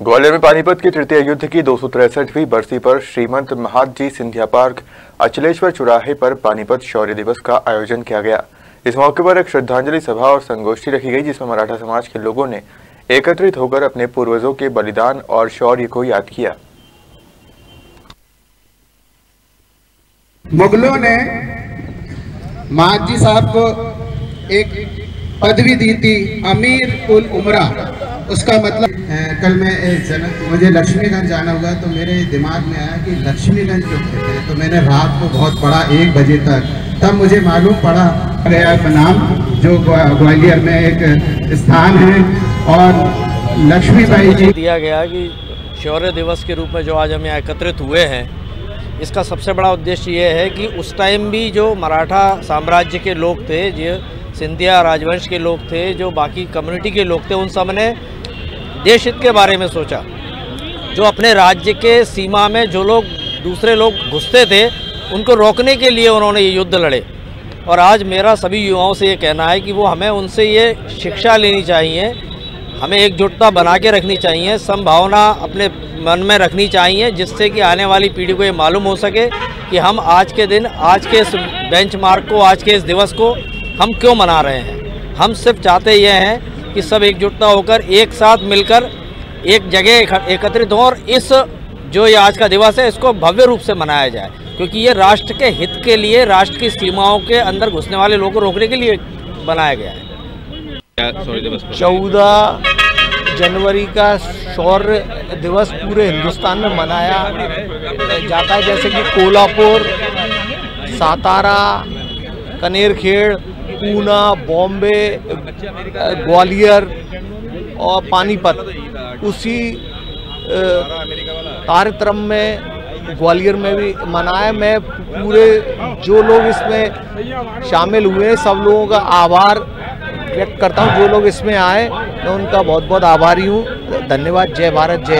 ग्वालियर में पानीपत के तृतीय युद्ध की दो बरसी पर श्रीमंत महाजी सिंधिया पार्क, अचलेश्वर चौराहे पर पानीपत शौर्य दिवस का आयोजन किया गया। इस मौके पर एक श्रद्धांजलि सभा और संगोष्ठी रखी गई, जिसमें मराठा समाज के लोगों ने एकत्रित होकर अपने पूर्वजों के बलिदान और शौर्य को याद किया। मुगलों ने महाजी साहब को एक पदवी दी थी, अमीर उल उमरा। उसका मतलब कल मैं जनक मुझे लक्ष्मीगंज जाना हुआ तो मेरे दिमाग में आया कि लक्ष्मीगंज कहते हैं? तो मैंने रात को बहुत पढ़ा, एक बजे तक। तब मुझे मालूम पड़ा गया नाम जो ग्वालियर में एक स्थान है, और लक्ष्मीबाई जी दिया गया कि शौर्य दिवस के रूप में जो आज हम यहाँ एकत्रित हुए हैं, इसका सबसे बड़ा उद्देश्य ये है कि उस टाइम भी जो मराठा साम्राज्य के लोग थे, जो सिंधिया राजवंश के लोग थे, जो बाकी कम्युनिटी के लोग थे, उन सबने देश हित के बारे में सोचा। जो अपने राज्य के सीमा में जो लोग, दूसरे लोग घुसते थे, उनको रोकने के लिए उन्होंने ये युद्ध लड़े। और आज मेरा सभी युवाओं से ये कहना है कि वो हमें उनसे ये शिक्षा लेनी चाहिए, हमें एकजुटता बना के रखनी चाहिए, संभावना अपने मन में रखनी चाहिए, जिससे कि आने वाली पीढ़ी को ये मालूम हो सके कि हम आज के दिन, आज के इस बेंच को, आज के इस दिवस को हम क्यों मना रहे हैं। हम सिर्फ़ चाहते ये हैं कि सब एकजुटता होकर एक साथ मिलकर एक जगह एकत्रित हों और इस जो ये आज का दिवस है इसको भव्य रूप से मनाया जाए। क्योंकि ये राष्ट्र के हित के लिए राष्ट्र की सीमाओं के अंदर घुसने वाले लोगों को रोकने के लिए बनाया गया है। चौदह जनवरी का शौर्य दिवस पूरे हिंदुस्तान में मनाया जाता है जैसे कि कोल्हापुर सातारा कनेरखेड़ पूना, बॉम्बे, ग्वालियर और पानीपत। उसी कार्यक्रम में, ग्वालियर में भी मनाया। मैं पूरे, जो लोग इसमें शामिल हुए सब लोगों का आभार व्यक्त करता हूँ। जो लोग इसमें आए, मैं उनका बहुत बहुत आभारी हूँ। धन्यवाद। जय भारत, जय